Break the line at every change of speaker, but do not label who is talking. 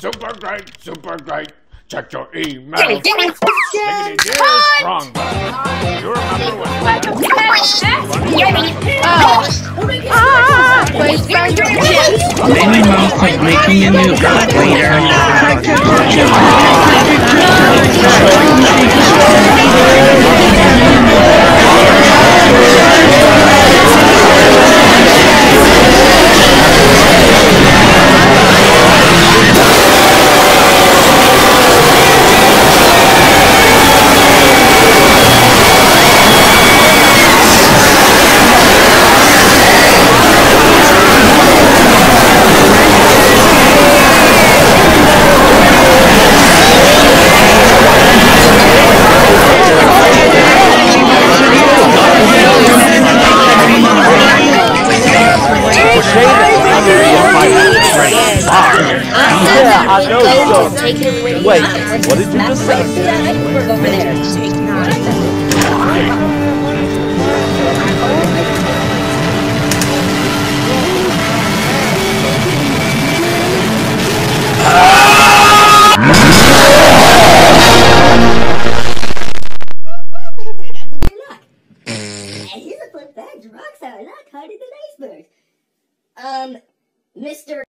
Super great, super great. Check your email.
Gimme, gimme.
Diggity dear strong. You remember when
Ah, please find your
Minnie Mouse is making a nougat later.
Yeah, I know so. Wait, what did you just say?
We're Over there.
And here's a fun fact, rocks are a lot harder than icebergs. Um, Mr.